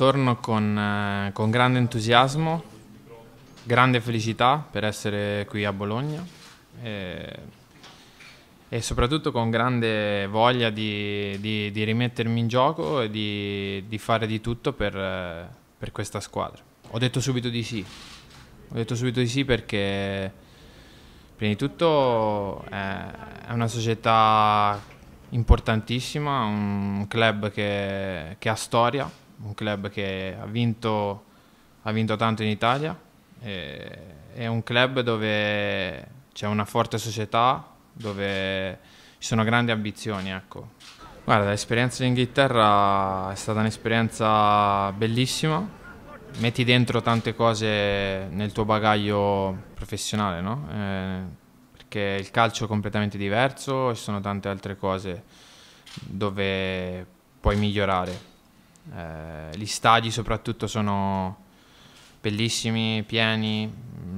Torno con, eh, con grande entusiasmo, grande felicità per essere qui a Bologna e, e soprattutto con grande voglia di, di, di, rimettermi in gioco e di, di fare di tutto per, per questa squadra. Ho detto subito di sì, ho detto subito di sì perché prima di tutto è una società importantissima, un club che, che ha storia, un club che ha vinto, ha vinto tanto in Italia, è un club dove c'è una forte società, dove ci sono grandi ambizioni. Ecco. Guarda, l'esperienza in Inghilterra è stata un'esperienza bellissima, metti dentro tante cose nel tuo bagaglio professionale, no? Eh, perché il calcio è completamente diverso, ci sono tante altre cose dove puoi migliorare. Eh, gli stadi soprattutto sono bellissimi, pieni,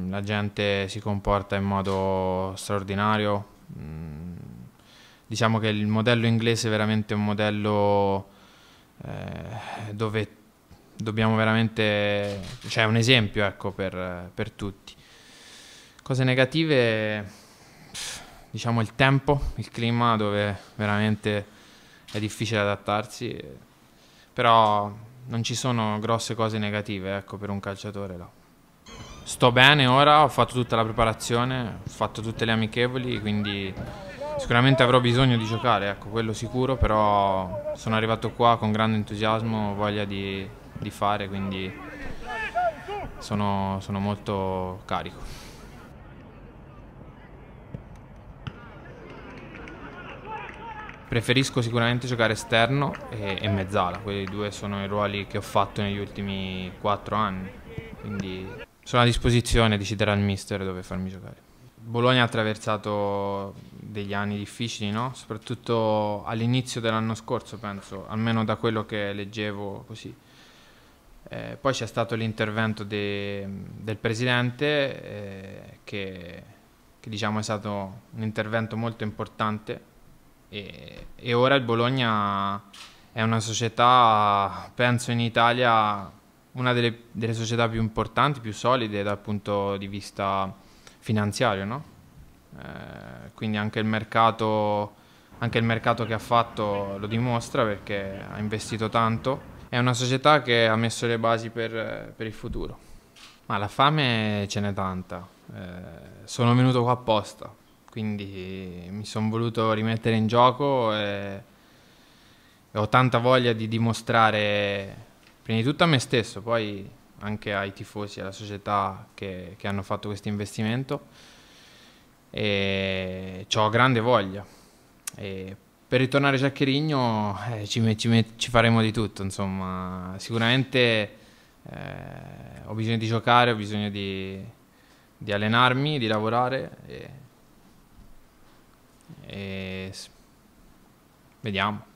la gente si comporta in modo straordinario. Mm, diciamo che il modello inglese è veramente un modello eh, dove dobbiamo veramente, cioè un esempio ecco, per, per tutti. Cose negative, diciamo il tempo, il clima dove veramente è difficile adattarsi, però non ci sono grosse cose negative ecco, per un calciatore là. Sto bene ora, ho fatto tutta la preparazione, ho fatto tutte le amichevoli, quindi sicuramente avrò bisogno di giocare, ecco, quello sicuro, però sono arrivato qua con grande entusiasmo, voglia di, di fare, quindi sono, sono molto carico. Preferisco sicuramente giocare esterno e, e mezzala, quelli due sono i ruoli che ho fatto negli ultimi quattro anni, quindi sono a disposizione, deciderà il mister dove farmi giocare. Bologna ha attraversato degli anni difficili, no? soprattutto all'inizio dell'anno scorso, penso, almeno da quello che leggevo così. Eh, poi c'è stato l'intervento de, del presidente eh, che, che diciamo è stato un intervento molto importante e, e ora il Bologna è una società, penso in Italia, una delle, delle, società più importanti, più solide dal punto di vista finanziario, no? eh, quindi anche il, mercato, anche il mercato che ha fatto lo dimostra perché ha investito tanto. È una società che ha messo le basi per, per il futuro. Ma la fame ce n'è tanta. Eh, sono venuto qua apposta quindi mi sono voluto rimettere in gioco e, e ho tanta voglia di dimostrare prima di tutto a me stesso, poi anche ai tifosi, alla società che, che hanno fatto questo investimento e ho grande voglia. E per ritornare a Giaccherigno eh, ci, ci, ci, faremo di tutto, insomma, sicuramente eh, ho bisogno di giocare, ho bisogno di, di allenarmi, di lavorare. E, e vediamo.